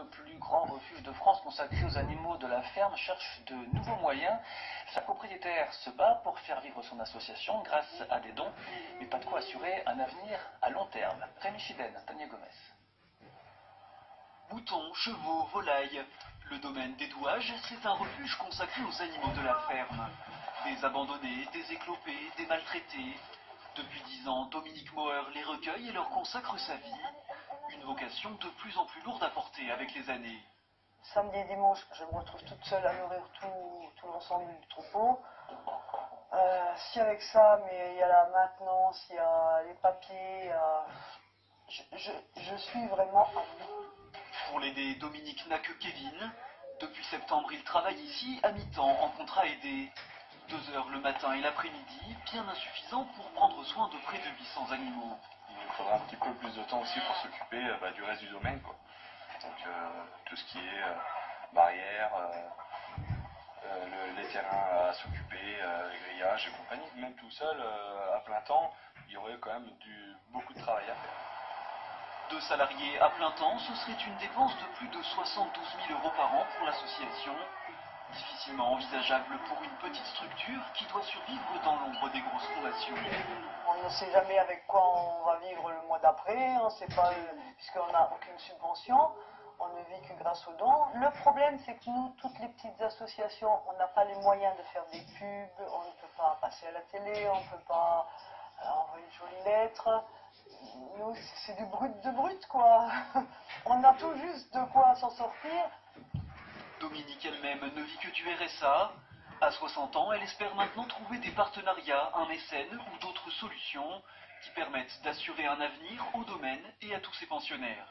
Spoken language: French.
le plus grand refuge de France consacré aux animaux de la ferme, cherche de nouveaux moyens. Sa propriétaire se bat pour faire vivre son association grâce à des dons, mais pas de quoi assurer un avenir à long terme. Rémi Chiden, Tania Gomez. Moutons, chevaux, volailles. Le domaine des douages, c'est un refuge consacré aux animaux de la ferme. Des abandonnés, des éclopés, des maltraités. Depuis dix ans, Dominique Mauer les recueille et leur consacre sa vie. Une vocation de plus en plus lourde à porter avec les années. Samedi et dimanche, je me retrouve toute seule à nourrir tout, tout l'ensemble du troupeau. Euh, si avec ça, mais il y a la maintenance, il y a les papiers, je, je, je suis vraiment à. Pour l'aider, Dominique n'a que Kevin. Depuis septembre, il travaille ici à mi-temps en contrat aidé. Deux heures le matin et l'après-midi, bien insuffisant pour prendre soin de près de 800 animaux. Un petit peu plus de temps aussi pour s'occuper euh, bah, du reste du domaine. Quoi. Donc euh, tout ce qui est euh, euh, euh, le- les terrains à s'occuper, euh, les grillages et compagnie. Même tout seul, euh, à plein temps, il y aurait quand même du, beaucoup de travail à faire. Deux salariés à plein temps, ce serait une dépense de plus de 72 000 euros par an pour l'association. Difficilement envisageable pour une petite structure qui doit survivre dans l'ombre des grosses fondations. On ne sait jamais avec quoi on va vivre d'après, on sait pas, euh, puisqu'on n'a aucune subvention, on ne vit que grâce aux dons. Le problème, c'est que nous, toutes les petites associations, on n'a pas les moyens de faire des pubs, on ne peut pas passer à la télé, on ne peut pas euh, envoyer de jolies lettres. Nous, c'est du brut de brut, quoi. On a tout juste de quoi s'en sortir. Dominique elle-même ne vit que du RSA. À 60 ans, elle espère maintenant trouver des partenariats, un mécène ou d'autres solutions qui permettent d'assurer un avenir au domaine et à tous ses pensionnaires.